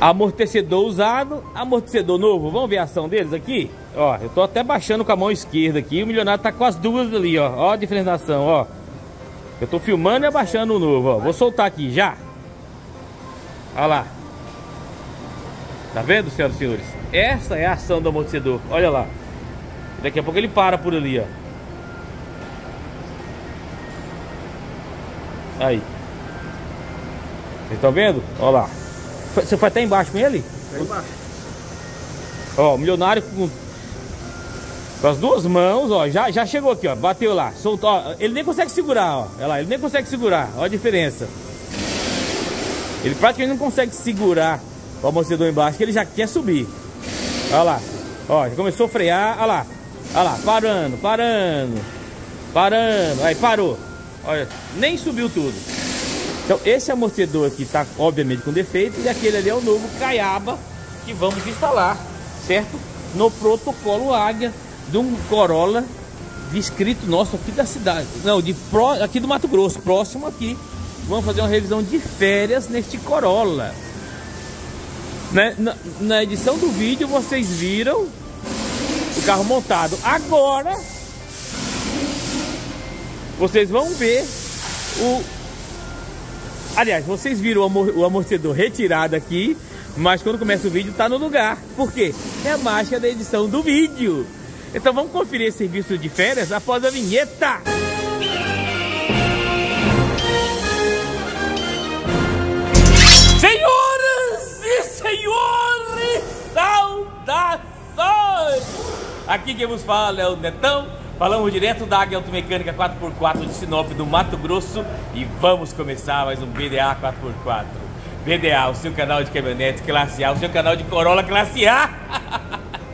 Amortecedor usado, amortecedor novo. Vamos ver a ação deles aqui? Ó, eu tô até baixando com a mão esquerda aqui. O milionário tá com as duas ali, ó. Ó a diferenciação, ó. Eu tô filmando e abaixando o novo, ó. Vou soltar aqui já. Olha lá. Tá vendo, senhoras e senhores? Essa é a ação do amortecedor. Olha lá. Daqui a pouco ele para por ali, ó. Aí. Vocês estão vendo? Olha lá. Você foi até embaixo com ele? Até embaixo. Ó, o milionário com, com as duas mãos, ó, já, já chegou aqui, ó, bateu lá, soltou, ó, ele nem consegue segurar, ó, olha lá, ele nem consegue segurar, ó a diferença. Ele praticamente não consegue segurar o amortecedor embaixo, que ele já quer subir. Olha lá, ó, já começou a frear, olha lá, olha lá, parando, parando, parando, aí parou, olha, nem subiu tudo. Então esse amortecedor aqui está obviamente com defeito e aquele ali é o novo Caiaba que vamos instalar, certo? No protocolo Águia de um Corolla descrito nosso aqui da cidade, não, de pro, aqui do Mato Grosso, próximo aqui. Vamos fazer uma revisão de férias neste Corolla. Na, na, na edição do vídeo vocês viram o carro montado. Agora vocês vão ver o Aliás, vocês viram o amortecedor retirado aqui, mas quando começa o vídeo tá no lugar. Por quê? É a mágica da edição do vídeo. Então vamos conferir esse serviço de férias após a vinheta. Senhoras e senhores, saudações! Aqui quem vos fala é o Netão Falamos direto da Águia Automecânica 4x4 de Sinop, do Mato Grosso e vamos começar mais um BDA 4x4. BDA, o seu canal de caminhonetes classe A, o seu canal de Corolla classe A.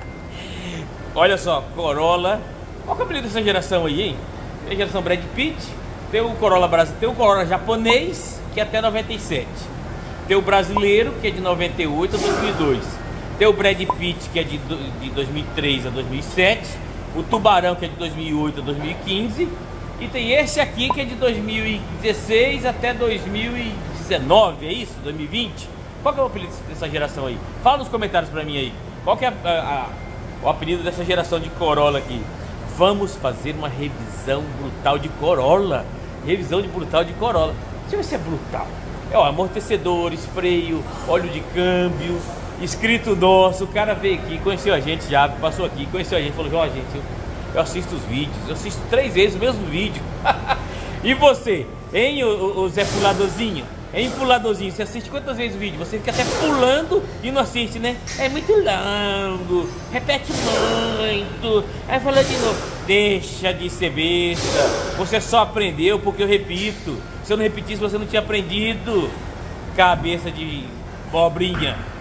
Olha só, Corolla. Qual é o apelido dessa geração aí, hein? Tem a geração Brad Pitt, tem o Corolla brasileiro, tem o Corolla japonês, que é até 97. Tem o brasileiro, que é de 98 a 2002. Tem o Brad Pitt, que é de, de 2003 a 2007 o Tubarão, que é de 2008 a 2015, e tem esse aqui que é de 2016 até 2019, é isso? 2020? Qual é o apelido dessa geração aí? Fala nos comentários pra mim aí. Qual é a, a, o apelido dessa geração de Corolla aqui? Vamos fazer uma revisão brutal de Corolla. Revisão de brutal de Corolla. Deixa eu ver se é brutal. É, ó, amortecedores, freio, óleo de câmbio, inscrito nosso, o cara veio aqui, conheceu a gente já, passou aqui, conheceu a gente, falou, ó, gente, eu, eu, assisto os vídeos, eu assisto três vezes o mesmo vídeo. e você, hein, o, o Zé Puladorzinho? Hein, puladorzinho, você assiste quantas vezes o vídeo? Você fica até pulando e não assiste, né? É muito longo, repete muito, aí fala de novo. Deixa de ser besta, você só aprendeu porque eu repito. Se eu não repetisse, você não tinha aprendido. Cabeça de pobrinha.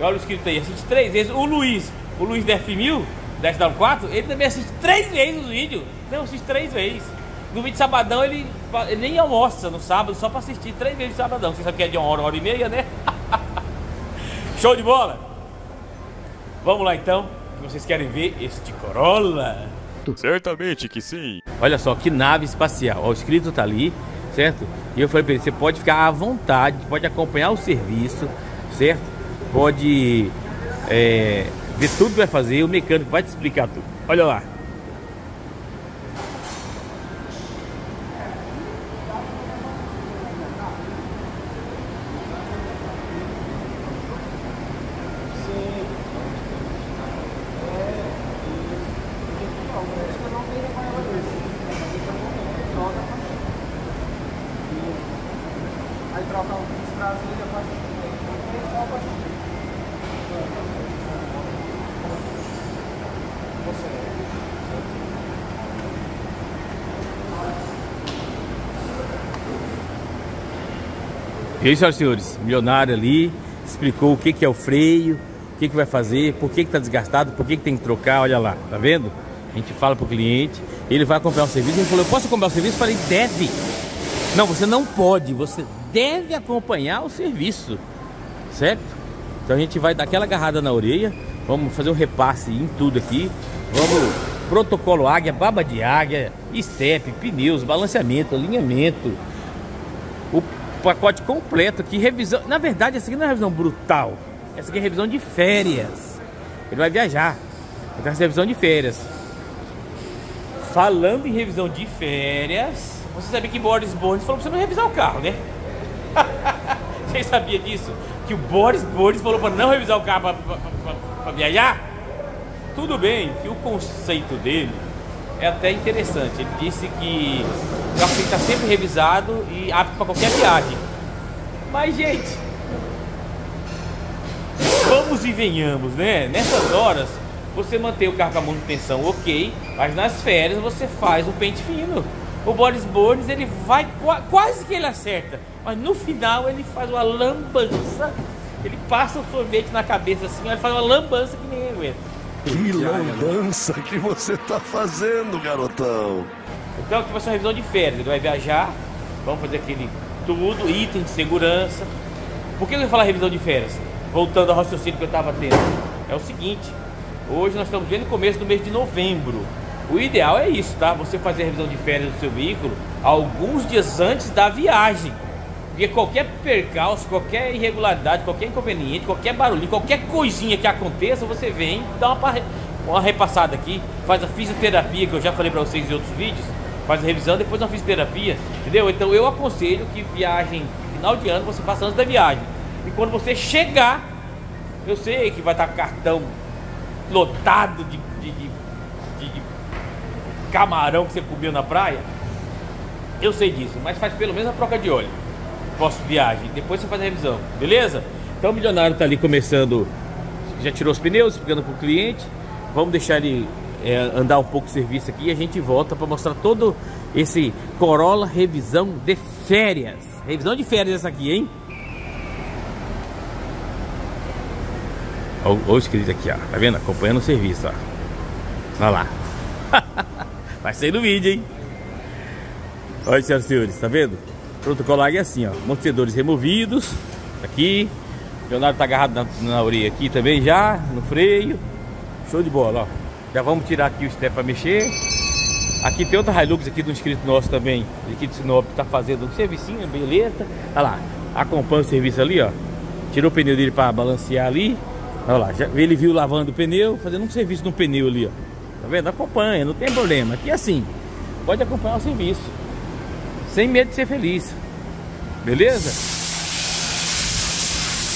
Olha o escrito aí, assiste três vezes. O Luiz, o Luiz da F1000, da SW4, ele também assiste três vezes os vídeos. Não, assiste três vezes. No vídeo de sabadão ele, ele nem almoça no sábado, só pra assistir três vezes de sabadão. Você sabe que é de uma hora, uma hora e meia, né? Show de bola! Vamos lá então, que vocês querem ver este Corolla. Certamente que sim. Olha só, que nave espacial. Ó, o escrito tá ali, certo? E eu falei pra ele, você pode ficar à vontade, pode acompanhar o serviço, certo? Pode é, ver tudo que vai fazer, o mecânico vai te explicar tudo. Olha lá. Aí troca os traseiro, pode só pode E aí, senhoras e senhores, milionário ali explicou o que, que é o freio, o que, que vai fazer, por que está desgastado, por que, que tem que trocar, olha lá, tá vendo? A gente fala para o cliente, ele vai comprar um serviço, ele falou, eu posso comprar o um serviço? Eu falei, deve. Não, você não pode, você deve acompanhar o serviço, certo? Então a gente vai dar aquela agarrada na orelha, vamos fazer um repasse em tudo aqui, vamos protocolo águia, baba de águia, step, pneus, balanceamento, alinhamento, pacote completo aqui, revisão. Na verdade, essa aqui não é revisão brutal. Essa aqui é revisão de férias. Ele vai viajar. Então essa é revisão de férias. Falando em revisão de férias, você sabia que Boris Bones falou pra você não revisar o carro, né? Você sabia disso? Que o Boris Bones falou para não revisar o carro para viajar? Tudo bem que o conceito dele é até interessante. Ele disse que o carro estar sempre revisado e apto para qualquer viagem. Mas, gente, vamos e venhamos, né? Nessas horas, você mantém o carro com a manutenção ok, mas nas férias você faz o pente fino. O Boris Bones, ele vai, quase que ele acerta, mas no final ele faz uma lambança. Ele passa o sorvete na cabeça assim, ele faz uma lambança que ninguém aguenta. Que lambança que você tá fazendo, garotão. Então aqui vai ser uma revisão de férias. Ele vai viajar, vamos fazer aquele tudo, item de segurança. Por que eu falar revisão de férias? Voltando ao raciocínio que eu estava tendo. É o seguinte, hoje nós estamos vendo o começo do mês de novembro. O ideal é isso, tá? Você fazer a revisão de férias do seu veículo alguns dias antes da viagem. Porque qualquer percalço, qualquer irregularidade, qualquer inconveniente, qualquer barulho, qualquer coisinha que aconteça, você vem, dá uma, uma repassada aqui, faz a fisioterapia, que eu já falei para vocês em outros vídeos, faz a revisão, depois uma fisioterapia, entendeu? Então eu aconselho que viagem final de ano você faça antes da viagem. E quando você chegar, eu sei que vai estar cartão lotado de, de, de, de camarão que você comeu na praia. Eu sei disso, mas faz pelo menos a troca de óleo pós-viagem. Depois você faz a revisão, beleza? Então o milionário tá ali começando, já tirou os pneus, explicando pro cliente. Vamos deixar ele é, andar um pouco de serviço aqui e a gente volta para mostrar todo esse Corolla revisão de férias. Revisão de férias essa aqui, hein? Olha o escrito aqui, ó. Tá vendo? Acompanhando o serviço, ó. Olha lá. Vai sair no vídeo, hein? Olha, senhoras e senhores, tá vendo? Protocolar é assim, ó. Amortecedores removidos. Aqui. Leonardo tá agarrado na, na orelha aqui também já, no freio. Show de bola, ó. Já vamos tirar aqui o step para mexer. Aqui tem outra Hilux aqui do inscrito nosso também, aqui de Sinop, tá fazendo um servicinho, beleza. Olha lá, acompanha o serviço ali, ó. Tirou o pneu dele para balancear ali. Olha lá, já, ele viu lavando o pneu, fazendo um serviço no pneu ali, ó. Tá vendo? Acompanha, não tem problema. Aqui é assim, pode acompanhar o serviço sem medo de ser feliz. Beleza?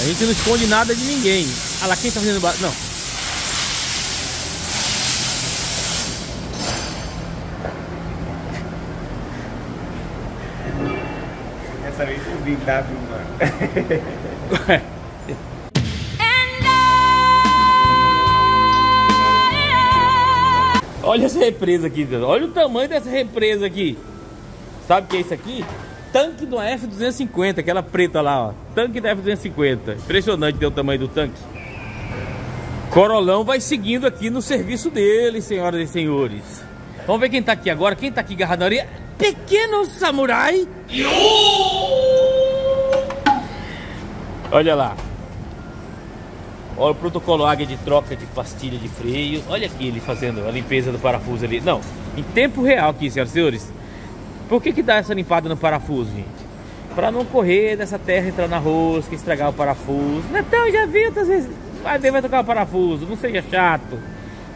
A gente não esconde nada de ninguém. Ah lá, quem tá fazendo barulho? Não. Essa vez eu vi, tá filmando. Olha essa represa aqui, olha o tamanho dessa represa aqui. Sabe o que é isso aqui? Tanque do F-250, aquela preta lá, ó. Tanque da F-250. Impressionante ter o tamanho do tanque. Corolão vai seguindo aqui no serviço dele, senhoras e senhores. Vamos ver quem tá aqui agora. Quem tá aqui agarrado na? Pequeno Samurai. Olha lá. Olha o protocolo águia de troca de pastilha de freio. Olha aqui ele fazendo a limpeza do parafuso ali. Não, em tempo real aqui, senhoras e senhores. Por que que dá essa limpada no parafuso, gente? Pra não correr dessa terra entrar na rosca, estragar o parafuso. Netão, já vi outras vezes. Vai vai tocar o parafuso. Não seja chato.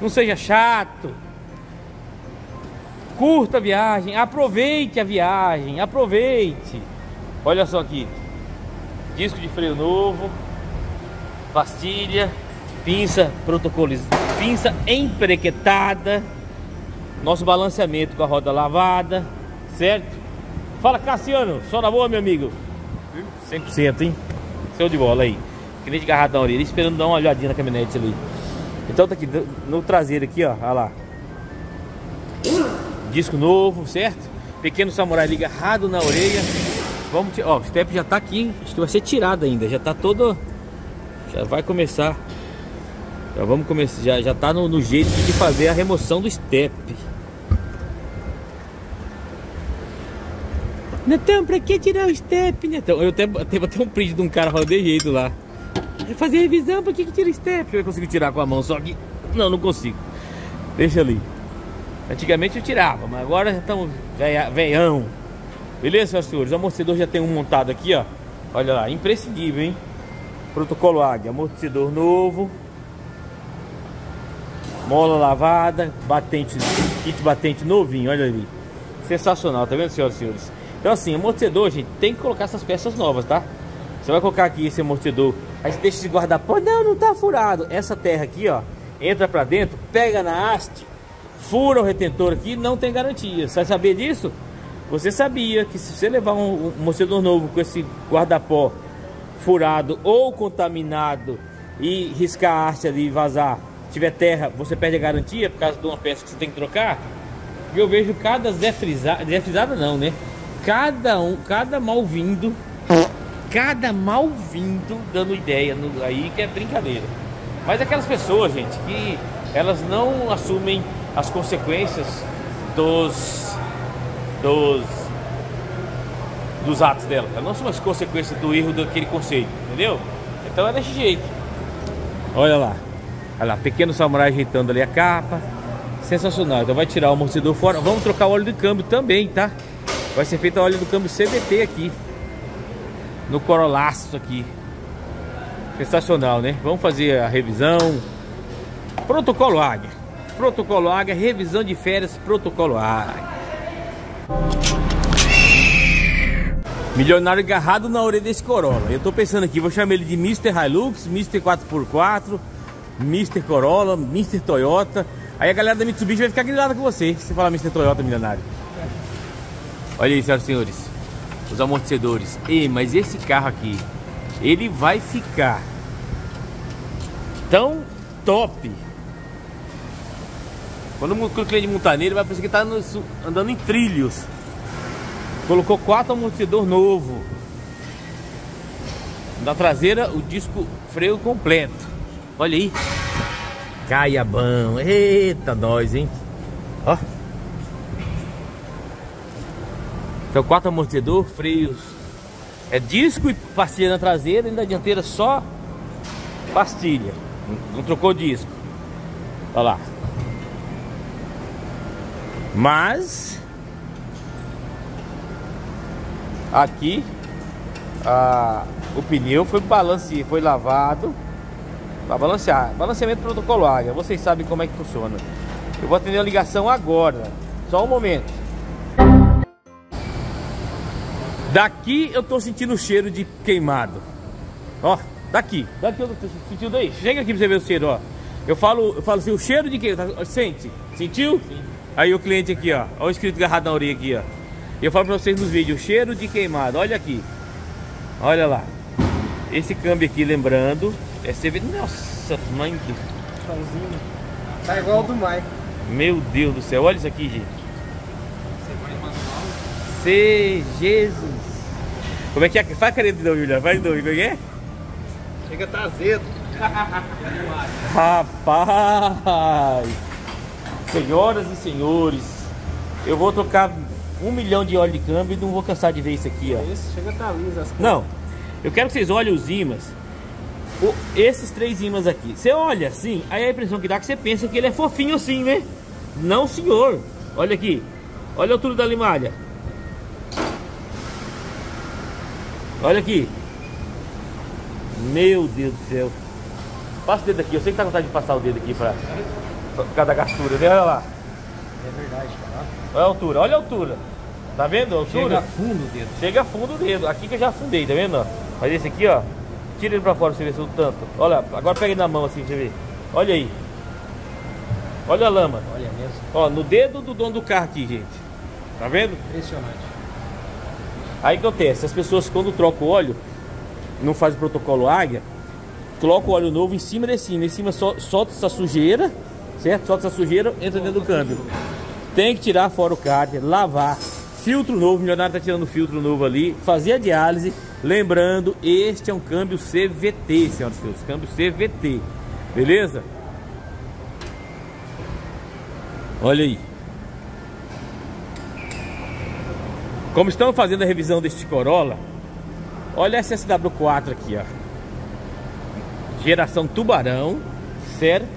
Não seja chato. Curta a viagem. Aproveite a viagem. Aproveite. Olha só aqui. Disco de freio novo. Pastilha. Pinça protocolizada. Pinça emprequetada. Nosso balanceamento com a roda lavada certo? Fala Cassiano, só na boa meu amigo? 100% hein? Seu de bola aí. Cliente garradão ali, esperando dar uma olhadinha na caminhonete ali. Então tá aqui no traseiro aqui ó, olha lá. Disco novo, certo? Pequeno samurai ali agarrado na orelha. Vamos, ó, o step já tá aqui Acho que vai ser tirado ainda, já tá todo Já vai começar. Já vamos começar, já, já tá no, no jeito de fazer a remoção do step Netão, pra que tirar o step, Netão? Eu até, até um print de um cara falando de jeito lá. Fazer revisão, pra que, que tira o step? Eu consigo tirar com a mão, só que. Não, não consigo. Deixa ali. Antigamente eu tirava, mas agora já estamos veião. Beleza, senhoras e senhores? O amortecedor já tem um montado aqui, ó. Olha lá, imprescindível, hein? Protocolo Águia, amortecedor novo. Mola lavada, batente, kit batente novinho, olha ali. Sensacional, tá vendo, senhoras e senhores? Então assim, amortecedor, gente, tem que colocar essas peças novas, tá? Você vai colocar aqui esse amortecedor, aí você deixa de guardar, pô, não, não tá furado. Essa terra aqui, ó, entra pra dentro, pega na haste, fura o retentor aqui, não tem garantia. Você vai saber disso? Você sabia que se você levar um, um amortecedor novo com esse guarda-pó furado ou contaminado e riscar a haste ali e vazar, tiver terra, você perde a garantia por causa de uma peça que você tem que trocar. Eu vejo cada Zé Frisada, Zé Frisada não, né? Cada um, cada mal vindo, cada mal vindo dando ideia no, aí que é brincadeira. Mas aquelas pessoas, gente, que elas não assumem as consequências dos dos dos atos dela. Elas não assumem as consequências do erro daquele conselho, entendeu? Então é desse jeito. Olha lá. Olha lá, pequeno samurai ajeitando ali a capa. Sensacional. Então vai tirar o amortecedor fora. Vamos trocar o óleo de câmbio também, tá? Vai ser feito o óleo do câmbio CVT aqui. No corolaço aqui. Sensacional, né? Vamos fazer a revisão. Protocolo Águia. Protocolo Águia, revisão de férias, protocolo Águia. Milionário agarrado na orelha desse Corolla. Eu tô pensando aqui, vou chamar ele de Mr. Hilux, Mr. 4x4, Mr. Corolla, Mr. Toyota. Aí a galera da Mitsubishi vai ficar grilada com você, se falar Mr. Toyota milionário. Olha aí, senhoras e senhores. Os amortecedores. Ei, mas esse carro aqui, ele vai ficar tão top. Quando o cliente montar nele, vai parecer que tá andando em trilhos. Colocou quatro amortecedor novo. Na traseira, o disco freio completo. Olha aí. Caiabão. Eita, nós, hein? Ó. Então, quatro amortecedor, freios. É disco e pastilha na traseira e na dianteira só pastilha. Não trocou disco. Olha lá. Mas aqui a, o pneu foi balance, foi lavado para balancear. Balanceamento protocolo águia. Vocês sabem como é que funciona. Eu vou atender a ligação agora. Só um momento. Daqui eu tô sentindo o cheiro de queimado. Ó, daqui. Daqui eu tô sentindo aí. Chega aqui pra você ver o cheiro, ó. Eu falo, eu falo assim, o cheiro de queimado. Sente. Sentiu? Sim. Aí o cliente aqui, ó. Olha o escrito agarrado na orelha aqui, ó. Eu falo pra vocês nos vídeos, cheiro de queimado. Olha aqui. Olha lá. Esse câmbio aqui, lembrando, é CV. Nossa, mãe do. Tá igual ao do Mike. Meu Deus do céu, olha isso aqui, gente. Se Jesus. Como é que é? Faz carinha de novo, Juliano. Faz de novo, como é que é? Chega tá azedo. Rapaz! Senhoras e senhores, eu vou trocar um milhão de óleo de câmbio e não vou cansar de ver isso aqui, ó. Esse chega tá liso as Não, eu quero que vocês olhem os ímãs. O- esses três ímãs aqui. Você olha assim, aí a impressão que dá é que você pensa que ele é fofinho assim, né? Não, senhor. Olha aqui. Olha a altura da limalha. Olha aqui. Meu Deus do céu. Passa o dedo aqui. Eu sei que tá com vontade de passar o dedo aqui pra, por causa da gastura, né? Olha lá. É verdade, cara. Olha a altura. Olha a altura. Tá vendo a altura? Chega fundo o dedo. Chega fundo o dedo. Aqui que eu já afundei, tá vendo? Mas esse aqui, ó. Tira ele pra fora pra você ver se o tanto. Olha, agora pega ele na mão assim pra você ver. Olha aí. Olha a lama. Olha mesmo. Ó, no dedo do dono do carro aqui, gente. Tá vendo? Impressionante. Aí que acontece, as pessoas quando trocam o óleo, não faz o protocolo águia, coloca o óleo novo em cima desse em cima sol- solta essa sujeira, certo? Solta essa sujeira, entra dentro do câmbio. Tem que tirar fora o cárter, lavar, filtro novo, o milionário tá tirando filtro novo ali, fazer a diálise, lembrando, este é um câmbio CVT, senhoras e senhores, câmbio CVT, beleza? Olha aí. Como estamos fazendo a revisão deste Corolla, olha essa SW4 aqui, ó. Geração tubarão, certo?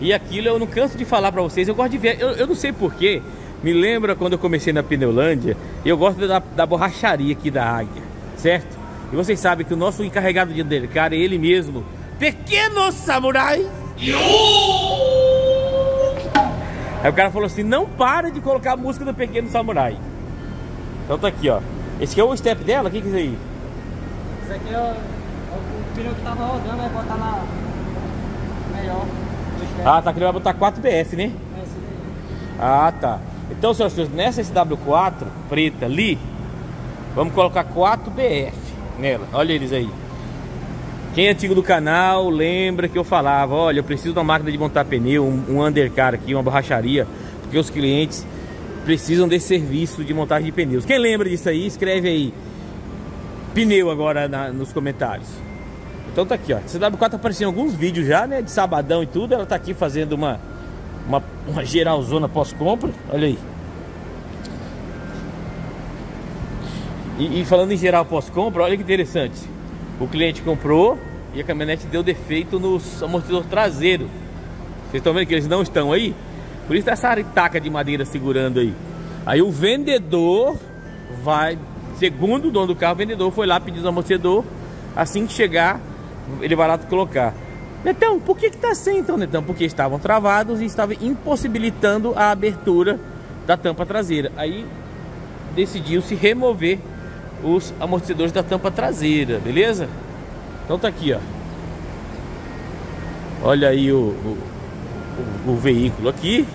E aquilo eu não canso de falar pra vocês, eu gosto de ver, eu, eu não sei porquê, me lembra quando eu comecei na Pneulândia, eu gosto da, da borracharia aqui da Águia, certo? E vocês sabem que o nosso encarregado de undercar é ele mesmo, Pequeno Samurai. Aí o cara falou assim, não para de colocar a música do Pequeno Samurai. Então tá aqui, ó. Esse aqui é o step dela? O que que é isso aí? Isso aqui é o, é o pneu que tava rodando, vai botar na melhor. Ah, tá querendo botar 4BF, né? É. Ah, tá. Então, senhoras e senhores, nessa SW4 preta ali, vamos colocar 4BF nela. Olha eles aí. Quem é antigo do canal lembra que eu falava, olha, eu preciso de uma máquina de montar pneu, um, um undercar aqui, uma borracharia, porque os clientes precisam desse serviço de montagem de pneus. Quem lembra disso aí, escreve aí pneu agora na- nos comentários. Então tá aqui, ó. CW4 apareceu em alguns vídeos já, né? De sabadão e tudo. Ela tá aqui fazendo uma, uma, uma geralzona pós-compra. Olha aí. E, e falando em geral pós-compra, olha que interessante. O cliente comprou e a caminhonete deu defeito nos amortecedores traseiros. Vocês estão vendo que eles não estão aí? Por isso essa aritaca de madeira segurando aí. Aí o vendedor vai, segundo o dono do carro, o vendedor foi lá pedir amortecedor. Assim que chegar, ele vai lá colocar. Netão, por que que tá sem então, Netão? Porque estavam travados e estava impossibilitando a abertura da tampa traseira. Aí decidiu-se remover os amortecedores da tampa traseira, beleza? Então tá aqui, ó. Olha aí o, o, o- o veículo aqui.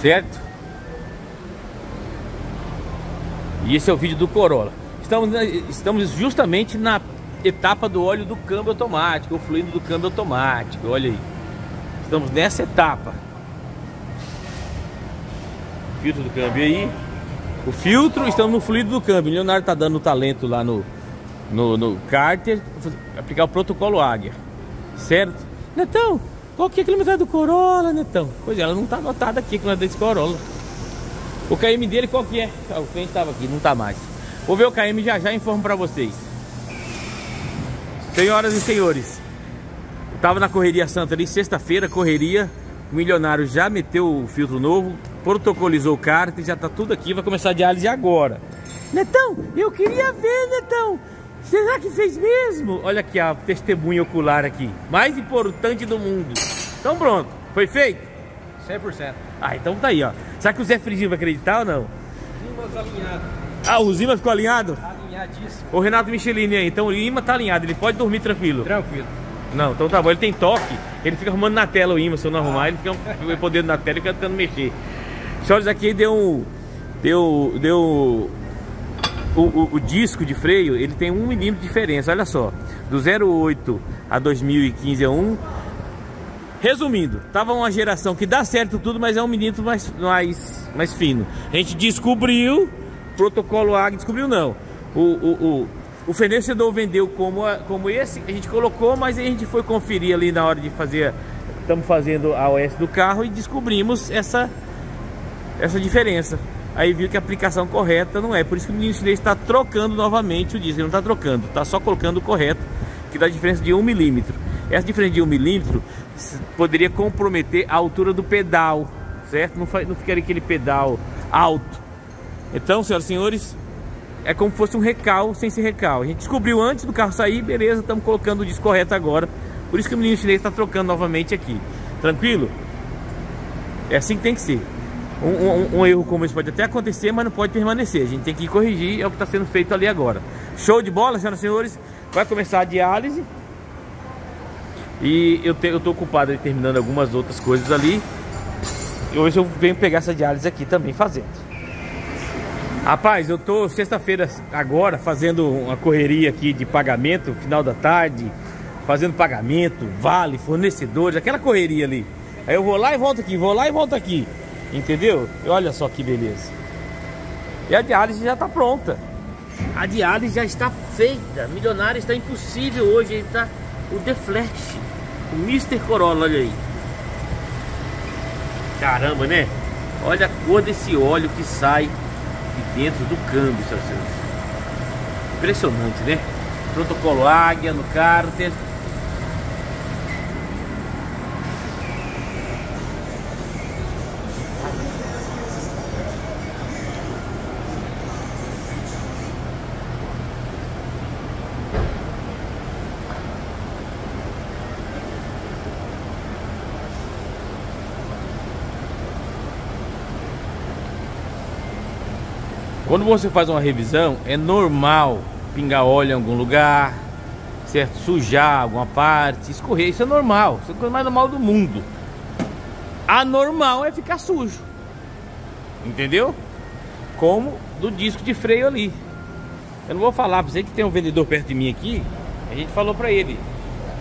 Certo? E esse é o vídeo do Corolla. Estamos, na- estamos justamente na etapa do óleo do câmbio automático, o fluido do câmbio automático. Olha aí. Estamos nessa etapa. Filtro do câmbio aí. O filtro, estamos no fluido do câmbio. O Leonardo tá dando talento lá no, no, no cárter, aplicar o protocolo Águia. Certo? Netão, qual que é a quilometragem do Corolla, Netão? Pois é, ela não tá anotada aqui que nós desse Corolla. O KM dele qual que é? Ah, o cliente tava aqui, não tá mais. Vou ver o KM já já informo pra vocês. Senhoras e senhores, tava na correria santa ali, sexta-feira, correria. O milionário já meteu o filtro novo, protocolizou o cárter, já tá tudo aqui, vai começar a diálise agora. Netão, eu queria ver, Netão. Será que fez mesmo? Olha aqui a testemunha ocular aqui, mais importante do mundo. Então pronto, foi feito? 100%. Ah, então tá aí, ó. Será que o Zé Friginho vai acreditar ou não? Rimas alinhado. Ah, o Zima ficou alinhado? Alinhadíssimo. O Renato Michelini aí, então o Lima tá alinhado, ele pode dormir tranquilo. Tranquilo. Não, então tá bom, ele tem toque, ele fica arrumando na tela o imã, se eu não arrumar, ele fica podendo na tela e fica tentando mexer. Senhores, aqui deu um. Deu. Deu. O, o- o disco de freio, ele tem um milímetro de diferença, olha só. Do 08 a 2015 é um. Resumindo, tava uma geração que dá certo tudo, mas é um milímetro mais, mais, mais fino. A gente descobriu, protocolo AG descobriu não. O, o, o, o fornecedor vendeu como, como esse, a gente colocou, mas a gente foi conferir ali na hora de fazer. Estamos fazendo a OS do carro e descobrimos essa, essa diferença. Aí viu que a aplicação correta não é. Por isso que o menino chinês está trocando novamente o disco. Ele não está trocando, está só colocando o correto, que dá diferença de 1 milímetro. Essa diferença de 1 milímetro s- poderia comprometer a altura do pedal, certo? Não, não ficaria aquele pedal alto. Então, senhoras e senhores, é como se fosse um recal sem ser recal. A gente descobriu antes do carro sair, beleza, estamos colocando o disco correto agora. Por isso que o menino chinês está trocando novamente aqui. Tranquilo? É assim que tem que ser. Um, um- um erro como esse pode até acontecer, mas não pode permanecer. A gente tem que corrigir, é o que está sendo feito ali agora. Show de bola, senhoras e senhores. Vai começar a diálise. E eu, tô ocupado terminando algumas outras coisas ali. E hoje eu venho pegar essa diálise aqui também fazendo. Rapaz, eu tô sexta-feira agora fazendo uma correria aqui de pagamento, final da tarde, fazendo pagamento, vale, fornecedores, aquela correria ali. Aí eu vou lá e volto aqui, vou lá e volto aqui. Entendeu? E olha só que beleza. E a diálise já tá pronta. A diálise já está feita. Milionário está impossível hoje. Ele tá o The Flash. O Mr. Corolla, olha aí. Caramba, né? Olha a cor desse óleo que sai de dentro do câmbio, e senhores. Impressionante, né? Protocolo Águia no cárter. Quando você faz uma revisão, é normal pingar óleo em algum lugar, certo? Sujar alguma parte, escorrer, isso é normal, isso é a coisa mais normal do mundo. Anormal é ficar sujo, entendeu? Como do disco de freio ali. Eu não vou falar pra você que tem um vendedor perto de mim aqui, a gente falou pra ele,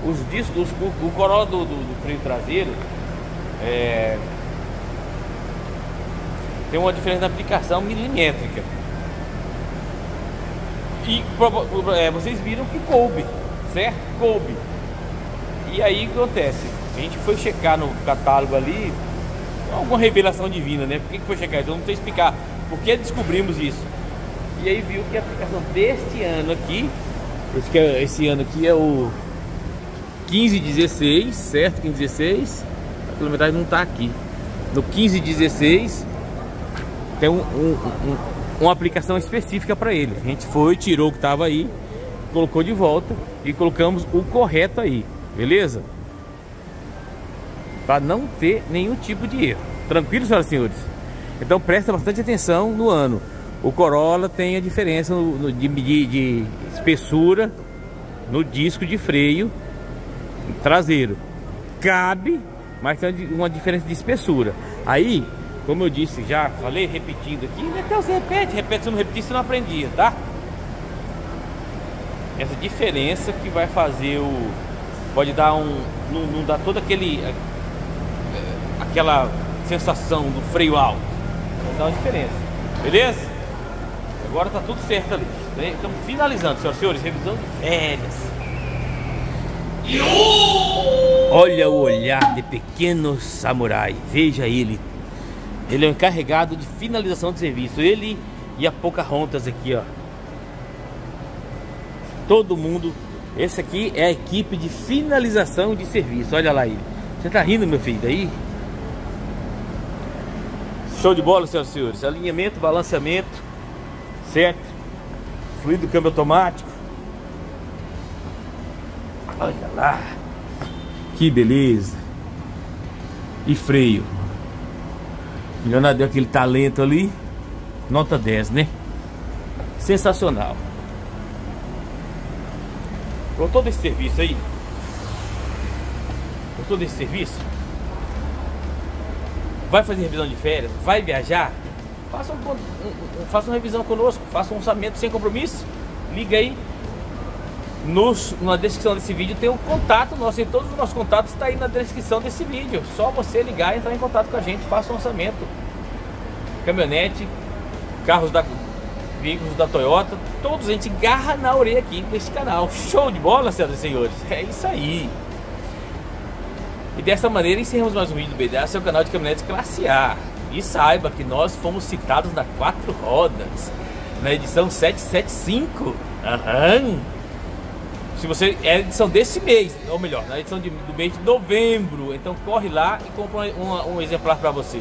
os discos, o, o Corolla do, do, do freio traseiro, é, tem uma diferença na aplicação milimétrica. E é, vocês viram que coube, certo? Coube. E aí o que acontece? A gente foi checar no catálogo ali, alguma revelação divina, né? Por que, que foi checar? Então não sei explicar por que descobrimos isso. E aí viu que a aplicação deste ano aqui, esse, é, esse ano aqui é o 1516, certo? 1516, a quilometragem não está aqui. No 1516 tem um, um, um, uma aplicação específica para ele. A gente foi, tirou o que estava aí, colocou de volta e colocamos o correto aí, beleza? Para não ter nenhum tipo de erro. Tranquilo, senhoras e senhores? Então presta bastante atenção no ano. O Corolla tem a diferença no, no de, de, de espessura no disco de freio traseiro. Cabe, mas tem uma diferença de espessura. Aí como eu disse já, falei repetindo aqui, até você repete, repete, se não repetir, você não aprendia, tá? Essa diferença que vai fazer o. Pode dar um. Não, não dá todo aquele. É, aquela sensação do freio alto. Vai dar uma diferença. Beleza? Agora tá tudo certo ali. Estamos finalizando, senhoras e senhores, revisão de férias. Olha o olhar de pequeno samurai. Veja ele ele é o encarregado de finalização de serviço. Ele e a Pocahontas aqui, ó. Todo mundo. Esse aqui é a equipe de finalização de serviço. Olha lá ele. Você tá rindo, meu filho, daí? Show de bola, senhoras e senhores. Alinhamento, balanceamento. Certo? Fluido câmbio automático. Olha lá. Que beleza. E freio. Milionário deu aquele talento ali. Nota 10, né? Sensacional. Gostou desse serviço aí? Gostou desse serviço? Vai fazer revisão de férias? Vai viajar? Faça, um, um, faça uma revisão conosco. Faça um orçamento sem compromisso. Liga aí. Nos, na descrição desse vídeo tem o um contato nosso e todos os nossos contatos está aí na descrição desse vídeo. Só você ligar e entrar em contato com a gente, faça um orçamento. Caminhonete, carros da veículos da Toyota, todos a gente garra na orelha aqui nesse canal. Show de bola, senhoras e senhores. É isso aí. E dessa maneira encerramos mais um vídeo do BDA, seu canal de caminhonetes classe A. E saiba que nós fomos citados na quatro rodas, na edição 775. Aham. Se você é a edição desse mês, ou melhor, na edição de, do mês de novembro, então corre lá e compra um, um exemplar para você.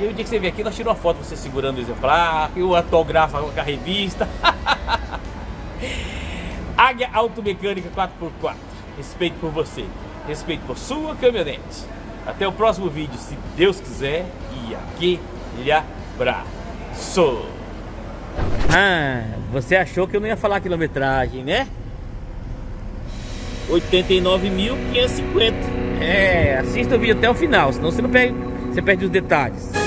E o dia que você vem aqui, nós tiramos uma foto você segurando o exemplar, e o autografa com a revista. Águia Automecânica 4x4. Respeito por você, respeito por sua caminhonete. Até o próximo vídeo, se Deus quiser, e aquele abraço. Ah, você achou que eu não ia falar quilometragem, né? 89.550. É, assista o vídeo até o final, senão você não perde, você perde os detalhes.